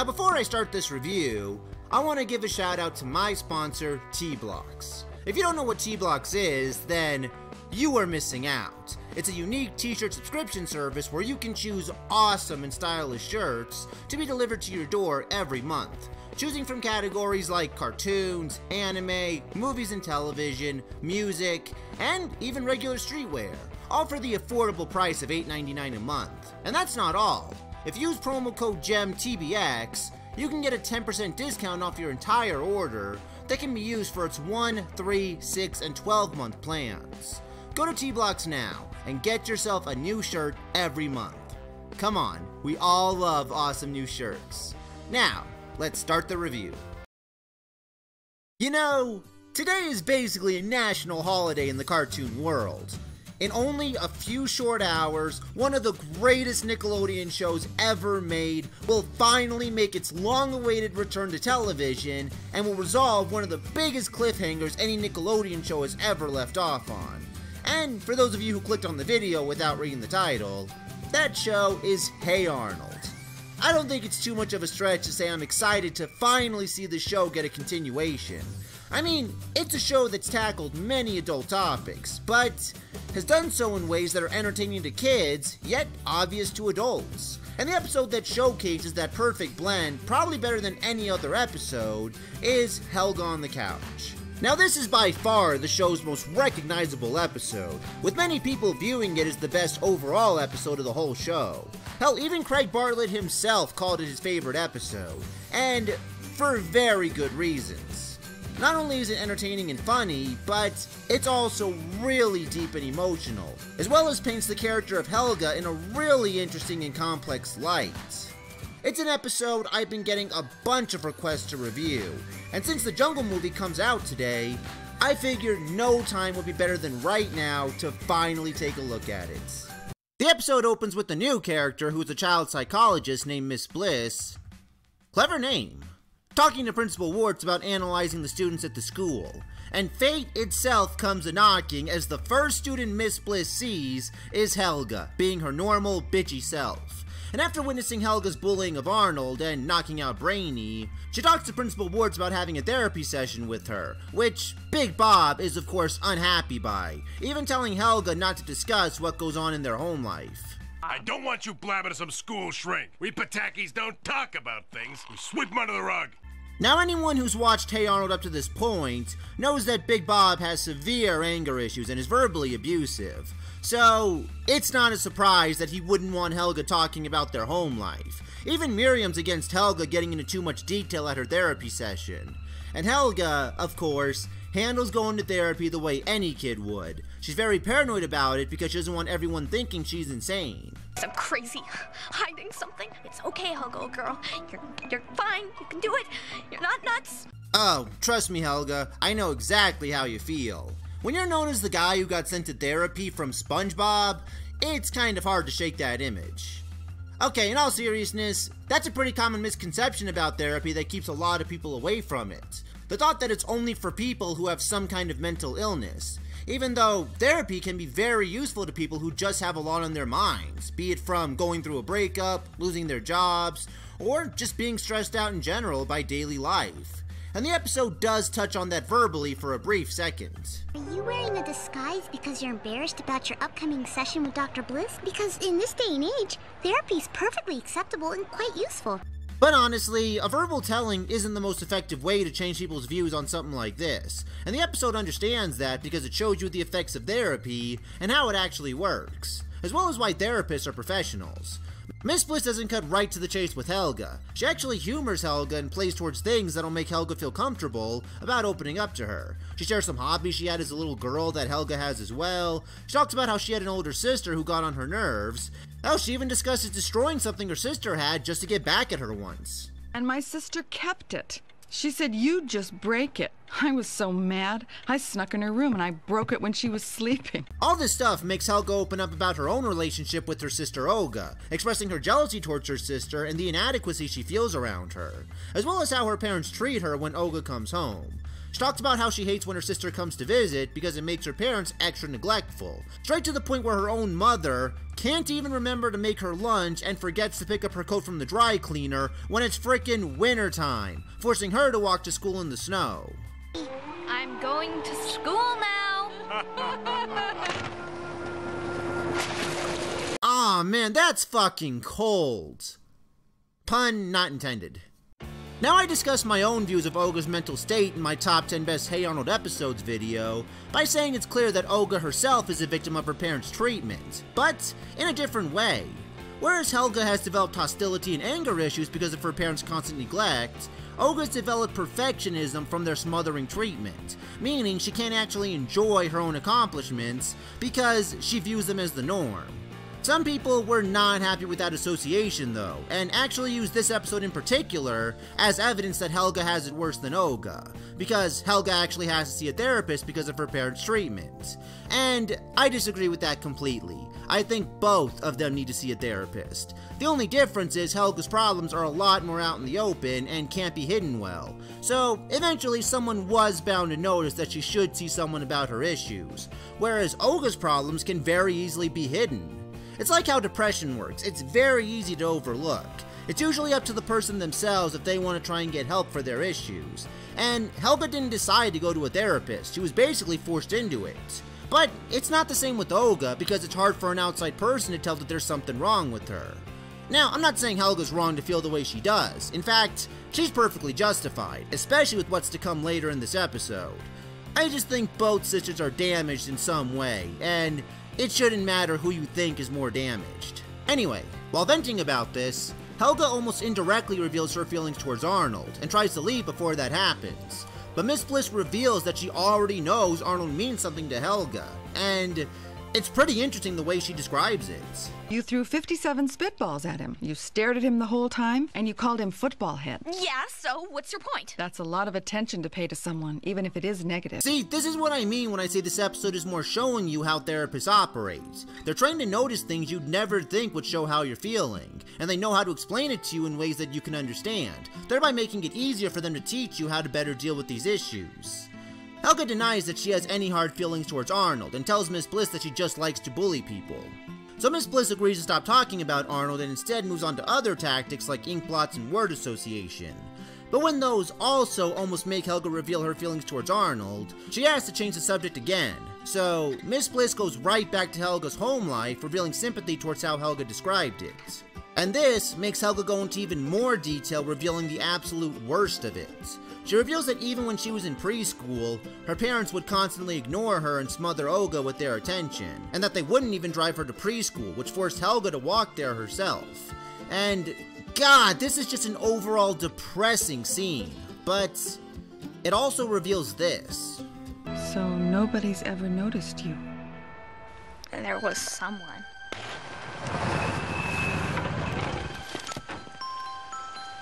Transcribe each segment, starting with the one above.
Now before I start this review, I want to give a shout out to my sponsor, Teeblox. If you don't know what Teeblox is, then you are missing out. It's a unique t-shirt subscription service where you can choose awesome and stylish shirts to be delivered to your door every month. Choosing from categories like cartoons, anime, movies and television, music, and even regular streetwear. All for the affordable price of $8.99 a month. And that's not all. If you use promo code JEMTBX, you can get a 10% discount off your entire order that can be used for its 1, 3, 6, and 12 month plans. Go to Teeblox now and get yourself a new shirt every month. Come on, we all love awesome new shirts. Now, let's start the review. You know, today is basically a national holiday in the cartoon world. In only a few short hours, one of the greatest Nickelodeon shows ever made will finally make its long awaited return to television and will resolve one of the biggest cliffhangers any Nickelodeon show has ever left off on. And for those of you who clicked on the video without reading the title, that show is Hey Arnold. I don't think it's too much of a stretch to say I'm excited to finally see the show get a continuation. I mean, it's a show that's tackled many adult topics, but has done so in ways that are entertaining to kids, yet obvious to adults. And the episode that showcases that perfect blend, probably better than any other episode, is Helga on the Couch. Now this is by far the show's most recognizable episode, with many people viewing it as the best overall episode of the whole show. Hell, even Craig Bartlett himself called it his favorite episode, and for very good reasons. Not only is it entertaining and funny, but it's also really deep and emotional, as well as paints the character of Helga in a really interesting and complex light. It's an episode I've been getting a bunch of requests to review, and since the Jungle movie comes out today, I figured no time would be better than right now to finally take a look at it. The episode opens with a new character who's a child psychologist named Miss Bliss. Clever name talking to Principal Warts about analyzing the students at the school. And fate itself comes a knocking as the first student Miss Bliss sees is Helga, being her normal, bitchy self. And after witnessing Helga's bullying of Arnold and knocking out Brainy, she talks to Principal Warts about having a therapy session with her, which Big Bob is of course unhappy by, even telling Helga not to discuss what goes on in their home life. I don't want you blabbing to some school shrink. We Patakis don't talk about things. We sweep them under the rug. Now anyone who's watched Hey Arnold up to this point knows that Big Bob has severe anger issues and is verbally abusive. So, it's not a surprise that he wouldn't want Helga talking about their home life. Even Miriam's against Helga getting into too much detail at her therapy session. And Helga, of course, handles going to therapy the way any kid would. She's very paranoid about it because she doesn't want everyone thinking she's insane. I'm crazy. Hiding something? It's okay, Helga, girl. You're, you're fine. You can do it. You're not nuts. Oh, trust me, Helga. I know exactly how you feel. When you're known as the guy who got sent to therapy from SpongeBob, it's kind of hard to shake that image. Okay, in all seriousness, that's a pretty common misconception about therapy that keeps a lot of people away from it. The thought that it's only for people who have some kind of mental illness even though therapy can be very useful to people who just have a lot on their minds, be it from going through a breakup, losing their jobs, or just being stressed out in general by daily life. And the episode does touch on that verbally for a brief second. Are you wearing a disguise because you're embarrassed about your upcoming session with Dr. Bliss? Because in this day and age, therapy is perfectly acceptable and quite useful. But honestly, a verbal telling isn't the most effective way to change people's views on something like this, and the episode understands that because it shows you the effects of therapy and how it actually works, as well as why therapists are professionals. Miss Bliss doesn't cut right to the chase with Helga. She actually humors Helga and plays towards things that'll make Helga feel comfortable about opening up to her. She shares some hobbies she had as a little girl that Helga has as well. She talks about how she had an older sister who got on her nerves. Hell, she even discusses destroying something her sister had just to get back at her once. And my sister kept it. She said, you'd just break it. I was so mad. I snuck in her room and I broke it when she was sleeping. All this stuff makes Helga open up about her own relationship with her sister Olga, expressing her jealousy towards her sister and the inadequacy she feels around her, as well as how her parents treat her when Olga comes home. She talks about how she hates when her sister comes to visit because it makes her parents extra neglectful, straight to the point where her own mother can't even remember to make her lunch and forgets to pick up her coat from the dry cleaner when it's frickin' winter time, forcing her to walk to school in the snow. I'm going to school now. Aw, man, that's fucking cold. Pun not intended. Now I discuss my own views of Olga's mental state in my top 10 best Hey Arnold episodes video by saying it's clear that Olga herself is a victim of her parents' treatment, but in a different way. Whereas Helga has developed hostility and anger issues because of her parents' constant neglect, Olga's developed perfectionism from their smothering treatment, meaning she can't actually enjoy her own accomplishments because she views them as the norm. Some people were not happy with that association though, and actually used this episode in particular as evidence that Helga has it worse than Olga, because Helga actually has to see a therapist because of her parents' treatment. And I disagree with that completely. I think both of them need to see a therapist. The only difference is Helga's problems are a lot more out in the open and can't be hidden well. So eventually someone was bound to notice that she should see someone about her issues, whereas Olga's problems can very easily be hidden. It's like how depression works, it's very easy to overlook. It's usually up to the person themselves if they want to try and get help for their issues. And Helga didn't decide to go to a therapist, she was basically forced into it. But it's not the same with Olga because it's hard for an outside person to tell that there's something wrong with her. Now, I'm not saying Helga's wrong to feel the way she does. In fact, she's perfectly justified, especially with what's to come later in this episode. I just think both sisters are damaged in some way, and it shouldn't matter who you think is more damaged. Anyway, while venting about this, Helga almost indirectly reveals her feelings towards Arnold and tries to leave before that happens. But Miss Bliss reveals that she already knows Arnold means something to Helga, and it's pretty interesting the way she describes it. You threw 57 spitballs at him. You stared at him the whole time, and you called him football head. Yeah, so what's your point? That's a lot of attention to pay to someone, even if it is negative. See, this is what I mean when I say this episode is more showing you how therapists operate. They're trying to notice things you'd never think would show how you're feeling, and they know how to explain it to you in ways that you can understand, thereby making it easier for them to teach you how to better deal with these issues. Helga denies that she has any hard feelings towards Arnold and tells Miss Bliss that she just likes to bully people. So Miss Bliss agrees to stop talking about Arnold and instead moves on to other tactics like ink blots and word association. But when those also almost make Helga reveal her feelings towards Arnold, she has to change the subject again. So Miss Bliss goes right back to Helga's home life, revealing sympathy towards how Helga described it. And this makes Helga go into even more detail, revealing the absolute worst of it. She reveals that even when she was in preschool, her parents would constantly ignore her and smother Olga with their attention, and that they wouldn't even drive her to preschool, which forced Helga to walk there herself. And god, this is just an overall depressing scene, but it also reveals this. So nobody's ever noticed you. And there was someone.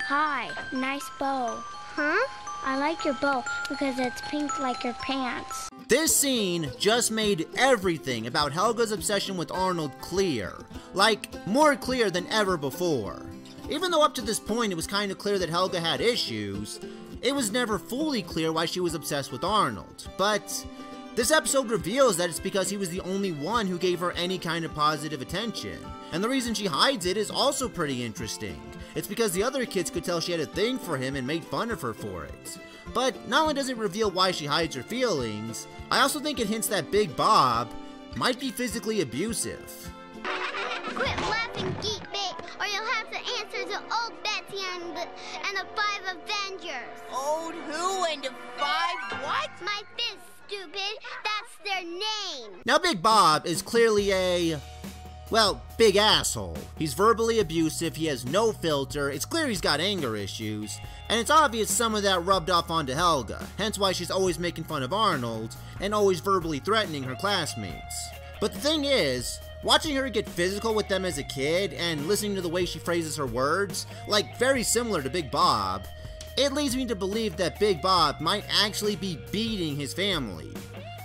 Hi, nice bow. Huh? I like your bow because it's pink like your pants. This scene just made everything about Helga's obsession with Arnold clear. Like, more clear than ever before. Even though up to this point it was kind of clear that Helga had issues, it was never fully clear why she was obsessed with Arnold. But this episode reveals that it's because he was the only one who gave her any kind of positive attention. And the reason she hides it is also pretty interesting. It's because the other kids could tell she had a thing for him and made fun of her for it. But not only does it reveal why she hides her feelings, I also think it hints that Big Bob might be physically abusive. Quit laughing, geek bait, or you'll have to answer to old Betsy and the, and the five Avengers. Old who and the five what? My fist, stupid. That's their name. Now, Big Bob is clearly a. Well, big asshole. He's verbally abusive, he has no filter, it's clear he's got anger issues, and it's obvious some of that rubbed off onto Helga, hence why she's always making fun of Arnold and always verbally threatening her classmates. But the thing is, watching her get physical with them as a kid and listening to the way she phrases her words, like very similar to Big Bob, it leads me to believe that Big Bob might actually be beating his family.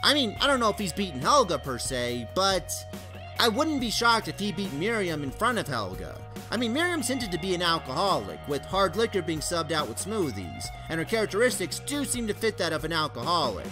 I mean, I don't know if he's beating Helga per se, but I wouldn't be shocked if he beat Miriam in front of Helga. I mean, Miriam's hinted to be an alcoholic, with hard liquor being subbed out with smoothies, and her characteristics do seem to fit that of an alcoholic.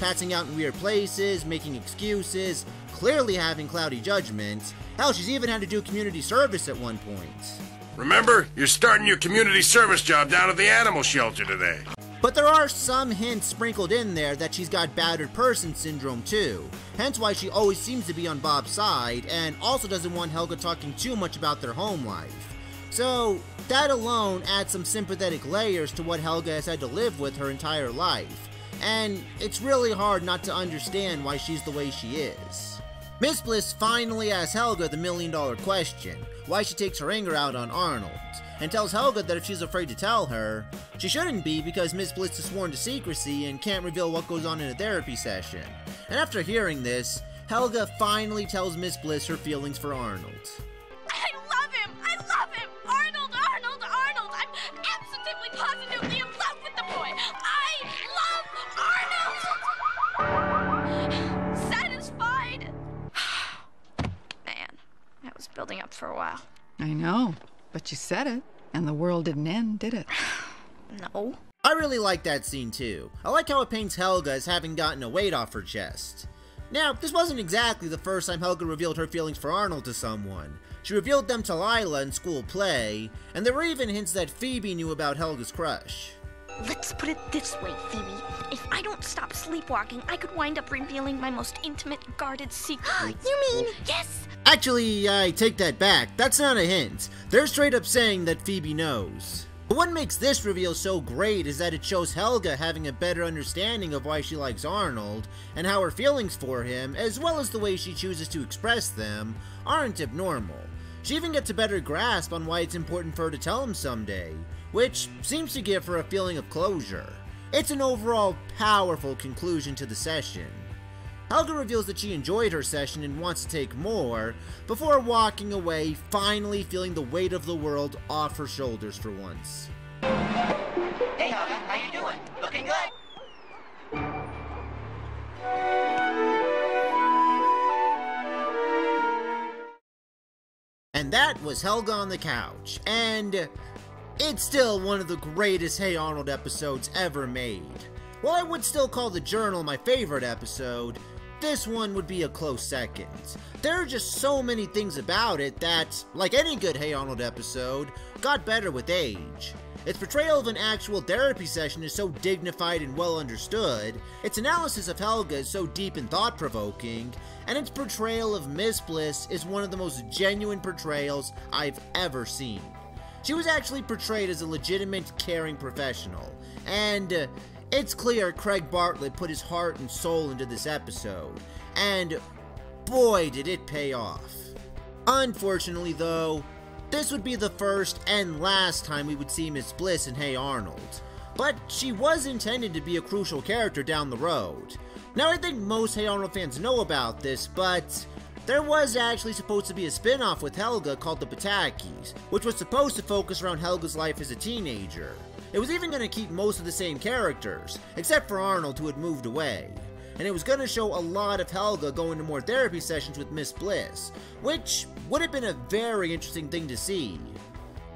Passing out in weird places, making excuses, clearly having cloudy judgments. Hell, she's even had to do community service at one point. Remember, you're starting your community service job down at the animal shelter today. But there are some hints sprinkled in there that she's got battered person syndrome too, hence why she always seems to be on Bob's side, and also doesn't want Helga talking too much about their home life. So, that alone adds some sympathetic layers to what Helga has had to live with her entire life, and it's really hard not to understand why she's the way she is. Miss Bliss finally asks Helga the million dollar question why she takes her anger out on Arnold, and tells Helga that if she's afraid to tell her, she shouldn't be because Miss Bliss is sworn to secrecy and can't reveal what goes on in a therapy session. And after hearing this, Helga finally tells Miss Bliss her feelings for Arnold. But you said it, and the world didn't end, did it? No. I really like that scene too. I like how it paints Helga as having gotten a weight off her chest. Now, this wasn't exactly the first time Helga revealed her feelings for Arnold to someone. She revealed them to Lila in school play, and there were even hints that Phoebe knew about Helga's crush. Let's put it this way, Phoebe. If I don't stop sleepwalking, I could wind up revealing my most intimate, guarded secret. You mean yes! Actually, I take that back. That's not a hint. They're straight up saying that Phoebe knows. But what makes this reveal so great is that it shows Helga having a better understanding of why she likes Arnold, and how her feelings for him, as well as the way she chooses to express them, aren't abnormal. She even gets a better grasp on why it's important for her to tell him someday, which seems to give her a feeling of closure. It's an overall powerful conclusion to the session. Helga reveals that she enjoyed her session and wants to take more, before walking away, finally feeling the weight of the world off her shoulders for once. Hey, Helga, how you doing? Looking good. That was Helga on the Couch, and it's still one of the greatest Hey Arnold episodes ever made. While I would still call The Journal my favorite episode, this one would be a close second. There are just so many things about it that, like any good Hey Arnold episode, got better with age. Its portrayal of an actual therapy session is so dignified and well understood, its analysis of Helga is so deep and thought provoking, and its portrayal of Miss Bliss is one of the most genuine portrayals I've ever seen. She was actually portrayed as a legitimate, caring professional, and uh, it's clear Craig Bartlett put his heart and soul into this episode, and boy did it pay off. Unfortunately, though, this would be the first and last time we would see Miss Bliss in Hey Arnold, but she was intended to be a crucial character down the road. Now, I think most Hey Arnold fans know about this, but there was actually supposed to be a spin off with Helga called The Patakis, which was supposed to focus around Helga's life as a teenager. It was even going to keep most of the same characters, except for Arnold who had moved away. And it was going to show a lot of Helga going to more therapy sessions with Miss Bliss, which would have been a very interesting thing to see.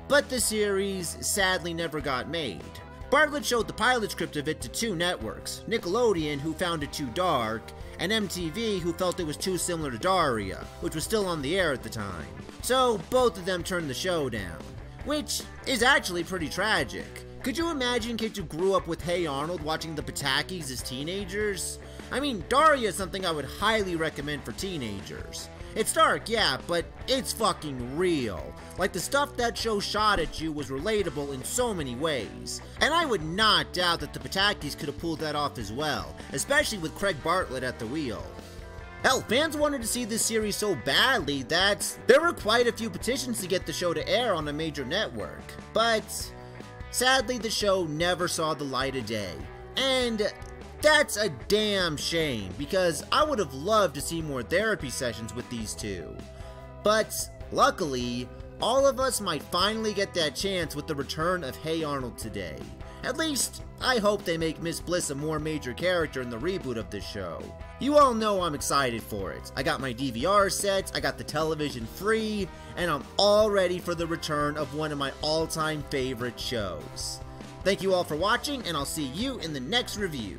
But the series sadly never got made. Bartlett showed the pilot script of it to two networks, Nickelodeon, who found it too dark, and MTV, who felt it was too similar to Daria, which was still on the air at the time. So both of them turned the show down, which is actually pretty tragic. Could you imagine kids who grew up with Hey Arnold watching the Patakis as teenagers? I mean, Daria is something I would highly recommend for teenagers. It's dark, yeah, but it's fucking real. Like the stuff that show shot at you was relatable in so many ways. And I would not doubt that the Patakis could have pulled that off as well, especially with Craig Bartlett at the wheel. Hell, fans wanted to see this series so badly that there were quite a few petitions to get the show to air on a major network. But sadly, the show never saw the light of day. And that's a damn shame because I would have loved to see more therapy sessions with these two. But luckily, all of us might finally get that chance with the return of Hey Arnold today. At least, I hope they make Miss Bliss a more major character in the reboot of this show. You all know I'm excited for it. I got my DVR set, I got the television free, and I'm all ready for the return of one of my all-time favorite shows. Thank you all for watching, and I'll see you in the next review.